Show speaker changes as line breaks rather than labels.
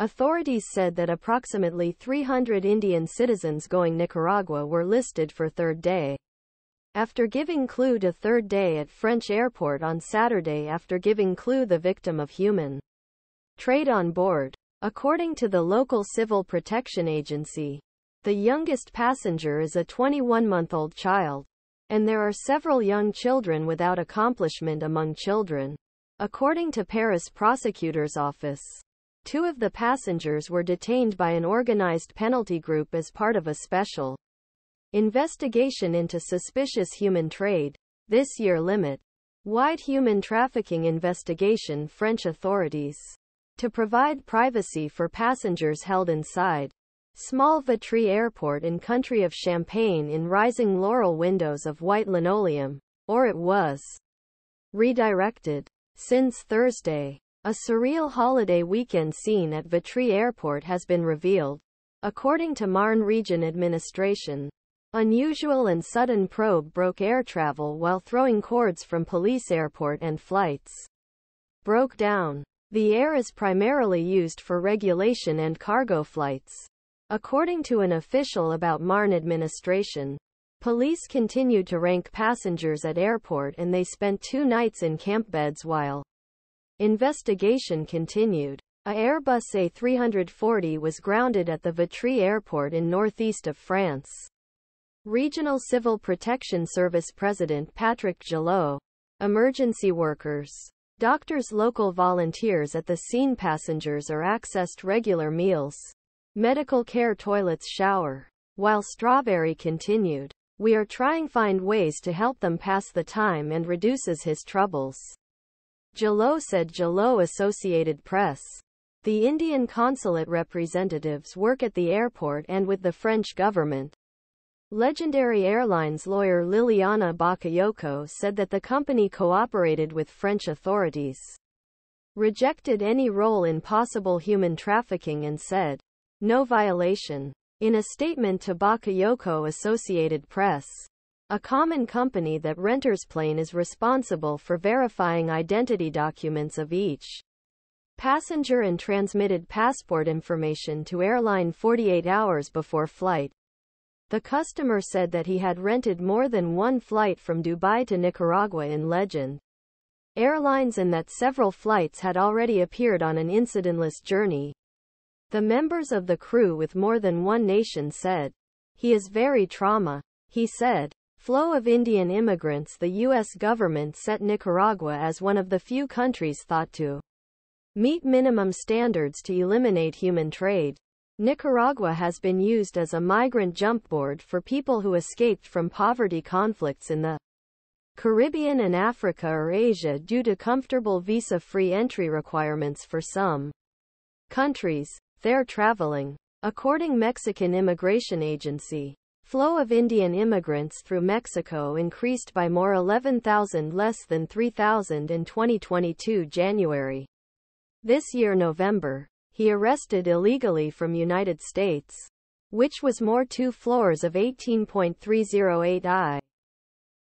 Authorities said that approximately 300 Indian citizens going Nicaragua were listed for third day. After giving clue to third day at French airport on Saturday after giving clue the victim of human trade on board. According to the local civil protection agency, the youngest passenger is a 21-month-old child, and there are several young children without accomplishment among children. According to Paris prosecutor's office, two of the passengers were detained by an organized penalty group as part of a special investigation into suspicious human trade. This year limit wide human trafficking investigation French authorities to provide privacy for passengers held inside small Vatry airport in country of Champagne in rising laurel windows of white linoleum, or it was redirected. Since Thursday, a surreal holiday weekend scene at Vatry airport has been revealed. According to Marne Region Administration, Unusual and sudden probe broke air travel while throwing cords from police airport and flights broke down. The air is primarily used for regulation and cargo flights. According to an official about Marne administration, police continued to rank passengers at airport and they spent two nights in camp beds while investigation continued. A Airbus A340 was grounded at the Vatry airport in northeast of France. Regional Civil Protection Service President Patrick Jaloux, emergency workers, doctors, local volunteers at the scene, passengers are accessed regular meals, medical care, toilets, shower. While Strawberry continued, we are trying find ways to help them pass the time and reduces his troubles. Jaloux said Gillot Associated Press. The Indian consulate representatives work at the airport and with the French government, Legendary Airlines lawyer Liliana Bakayoko said that the company cooperated with French authorities, rejected any role in possible human trafficking and said, no violation. In a statement to Bakayoko Associated Press, a common company that renters plane is responsible for verifying identity documents of each passenger and transmitted passport information to airline 48 hours before flight. The customer said that he had rented more than one flight from Dubai to Nicaragua in Legend Airlines and that several flights had already appeared on an incidentless journey. The members of the crew with more than one nation said, He is very trauma. He said, Flow of Indian immigrants The U.S. government set Nicaragua as one of the few countries thought to meet minimum standards to eliminate human trade. Nicaragua has been used as a migrant jump board for people who escaped from poverty conflicts in the Caribbean and Africa or Asia due to comfortable visa-free entry requirements for some countries. They're traveling. According Mexican Immigration Agency, flow of Indian immigrants through Mexico increased by more 11,000 less than 3,000 in 2022 January. This year November, he arrested illegally from United States, which was more two floors of 18.308 I.